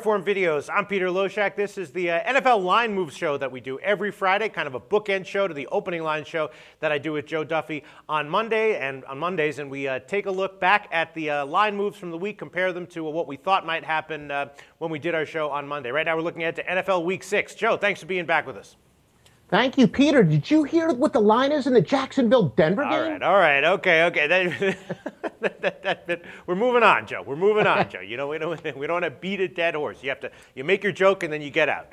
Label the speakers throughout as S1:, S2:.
S1: Form videos. I'm Peter Loshak. This is the uh, NFL line moves show that we do every Friday, kind of a bookend show to the opening line show that I do with Joe Duffy on Monday and on Mondays, and we uh, take a look back at the uh, line moves from the week, compare them to what we thought might happen uh, when we did our show on Monday. Right now, we're looking at the NFL Week Six. Joe, thanks for being back with us.
S2: Thank you, Peter. Did you hear what the line is in the Jacksonville Denver game?
S1: All right, all right, okay, okay. that, that, that, we're moving on, Joe. We're moving on, Joe. You know, we don't we don't want to beat a dead horse. You have to you make your joke and then you get out.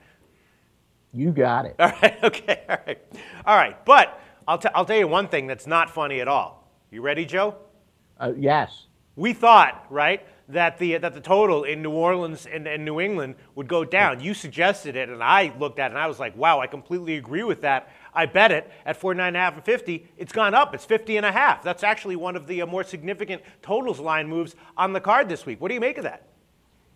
S2: You got it.
S1: All right, okay, all right, all right. But I'll t- I'll tell you one thing that's not funny at all. You ready, Joe?
S2: Uh, yes.
S1: We thought, right, that the that the total in New Orleans and, and, New England would go down. You suggested it, and I looked at it, and I was like, wow, I completely agree with that. I bet it at 49 and a half and 50. It's gone up. It's 50 and a half. That's actually one of the uh, more significant totals line moves on the card this week. What do you make of that?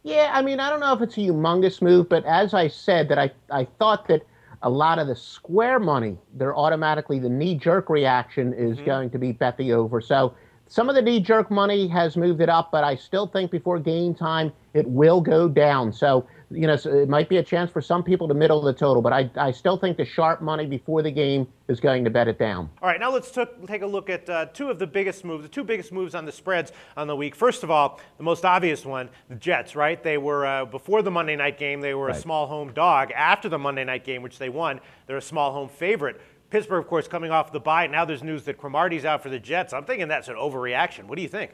S2: Yeah, I mean, I don't know if it's a humongous move, but as I said, that I, I thought that a lot of the square money, they're automatically the knee jerk reaction is mm-hmm. going to be bet the over. So some of the knee jerk money has moved it up, but I still think before game time it will go down. So, you know, it might be a chance for some people to middle the total, but I, I still think the sharp money before the game is going to bet it down.
S1: All right, now let's t- take a look at uh, two of the biggest moves, the two biggest moves on the spreads on the week. First of all, the most obvious one, the Jets, right? They were, uh, before the Monday night game, they were right. a small home dog. After the Monday night game, which they won, they're a small home favorite. Pittsburgh, of course, coming off the bye. Now there's news that Cromartie's out for the Jets. I'm thinking that's an overreaction. What do you think?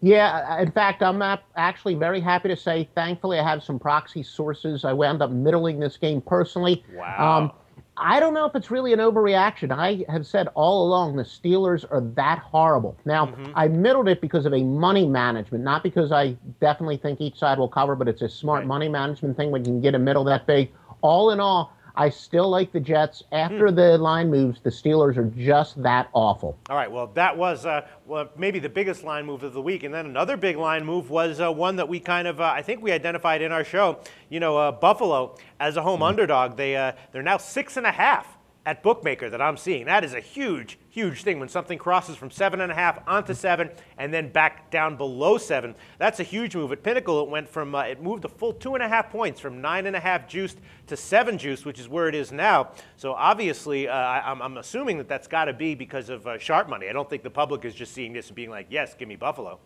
S2: Yeah, in fact, I'm actually very happy to say, thankfully, I have some proxy sources. I wound up middling this game personally.
S1: Wow. Um,
S2: I don't know if it's really an overreaction. I have said all along the Steelers are that horrible. Now, mm-hmm. I middled it because of a money management, not because I definitely think each side will cover, but it's a smart right. money management thing when you can get a middle that big. All in all, I still like the Jets. After hmm. the line moves, the Steelers are just that awful.
S1: All right. Well, that was uh, well, maybe the biggest line move of the week, and then another big line move was uh, one that we kind of uh, I think we identified in our show. You know, uh, Buffalo as a home mm. underdog. They uh, they're now six and a half at bookmaker that I'm seeing. That is a huge, huge thing when something crosses from seven and a half onto seven and then back down below seven. That's a huge move. At Pinnacle, it went from uh, it moved a full two and a half points from nine and a half juiced to seven juiced, which is where it is now. So obviously, uh, I, am assuming that that's got to be because of uh, sharp money. I don't think the public is just seeing this and being like, "Yes, give me Buffalo."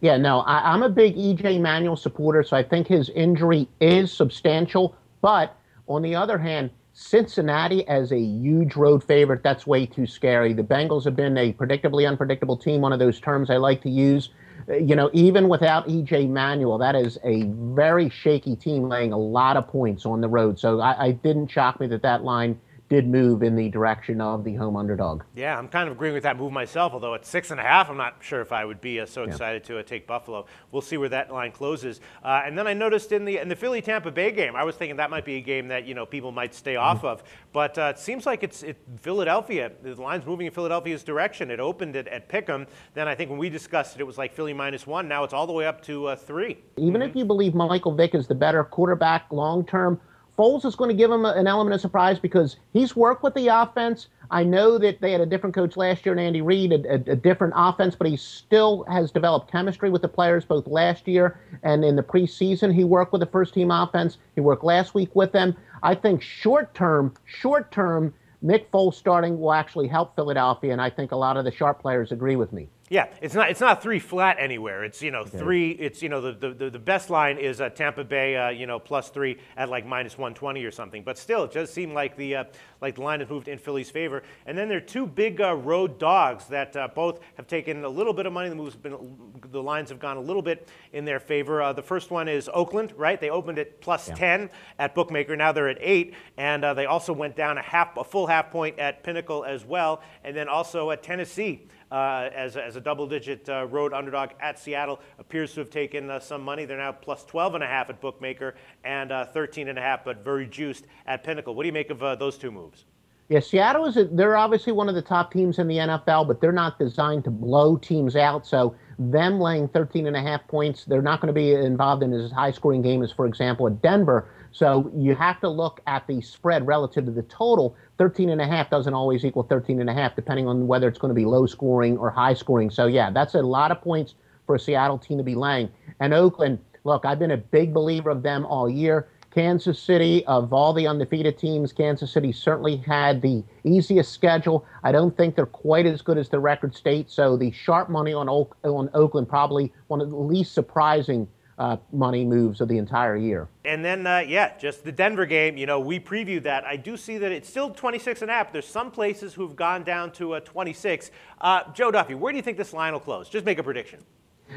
S2: Yeah, no, I, I'm a big EJ Manuel supporter, so I think his injury is substantial. But on the other hand, Cincinnati as a huge road favorite, that's way too scary. The Bengals have been a predictably unpredictable team, one of those terms I like to use. Uh, you know, even without EJ Manuel, that is a very shaky team laying a lot of points on the road. So I, I didn't shock me that that line did move in the direction of the home underdog.
S1: Yeah, I'm kind of agreeing with that move myself, although at six and a half, I'm not sure if I would be uh, so excited yeah. to uh, take Buffalo. We'll see where that line closes. Uh, and then I noticed in the in the Philly Tampa Bay game, I was thinking that might be a game that you know people might stay mm-hmm. off of, but uh, it seems like it's it, Philadelphia. The line's moving in Philadelphia's direction. It opened it at pick'em. Then I think when we discussed it, it was like Philly minus one. Now it's all the way up to uh, three.
S2: Even mm-hmm. if you believe Michael Vick is the better quarterback long term Foles is going to give him an element of surprise because he's worked with the offense. I know that they had a different coach last year and Andy Reid, a, a, a, different offense, but he still has developed chemistry with the players both last year and in the preseason. He worked with the first team offense. He worked last week with them. I think short term, short term, Nick Foles starting will actually help Philadelphia, and I think a lot of the sharp players agree with me.
S1: Yeah, it's not it's not three flat anywhere. It's you know okay. three. It's you know the the, the best line is uh, Tampa Bay uh, you know plus three at like minus one twenty or something. But still, it does seem like the uh, like the line has moved in Philly's favor. And then there are two big uh, road dogs that uh, both have taken a little bit of money. The moves been the lines have gone a little bit in their favor. Uh, the first one is Oakland, right? They opened at plus yeah. ten at bookmaker. Now they're at eight, and they also went down a half a full half point at Pinnacle as well, and then also at Tennessee uh, as, as a double digit uh, road underdog at Seattle. Appears to have taken uh, some money. They're now plus 12 and a half at Bookmaker and uh, 13 and a half, but very juiced at Pinnacle. What do you make of uh, those two moves?
S2: Yeah, Seattle is a, they're obviously one of the top teams in the NFL, but they're not designed to blow teams out. So them laying 13 and a half points, they're not going to be involved in as high scoring game as, for example, at Denver. So you have to look at the spread relative to the total. 13 and a half doesn't always equal 13 and a half, depending on whether it's going to be low scoring or high scoring. So yeah, that's a lot of points for a Seattle team to be laying. And Oakland, Look, I've been a big believer of them all year. Kansas City, of all the undefeated teams, Kansas City certainly had the easiest schedule. I don't think they're quite as good as the record state. So the sharp money on, Oak, on Oakland probably one of the least surprising uh, money moves of the entire year.
S1: And then, uh, yeah, just the Denver game, you know, we previewed that. I do see that it's still 26 and a half. There's some places who've gone down to uh, 26. Uh, Joe Duffy, where do you think this line will close? Just make a prediction.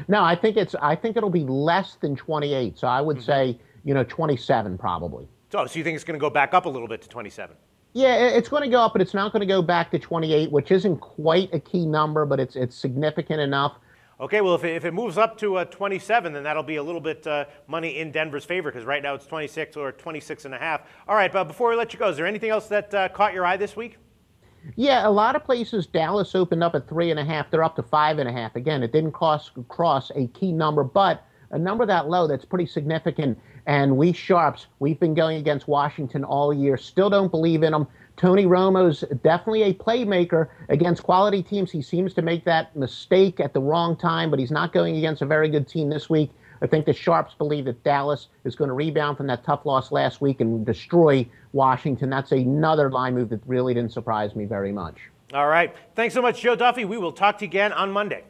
S2: No, I think it's. I think it'll be less than 28. So I would mm-hmm. say, you know, 27 probably.
S1: So, so you think it's going to go back up a little bit to 27?
S2: Yeah, it's going to go up, but it's not going to go back to 28, which isn't quite a key number, but it's it's significant enough.
S1: Okay, well, if it, if it moves up to uh, 27, then that'll be a little bit uh, money in Denver's favor because right now it's 26 or 26 and a half. All right, but before we let you go, is there anything else that uh, caught your eye this week?
S2: Yeah, a lot of places. Dallas opened up at three and a half. They're up to five and a half. Again, it didn't cross cross a key number, but a number that low that's pretty significant. And we sharps, we've been going against Washington all year. Still don't believe in them. Tony Romo's definitely a playmaker against quality teams. He seems to make that mistake at the wrong time, but he's not going against a very good team this week. I think the Sharps believe that Dallas is going to rebound from that tough loss last week and destroy Washington. That's another line move that really didn't surprise me very much.
S1: All right. Thanks so much, Joe Duffy. We will talk to you again on Monday.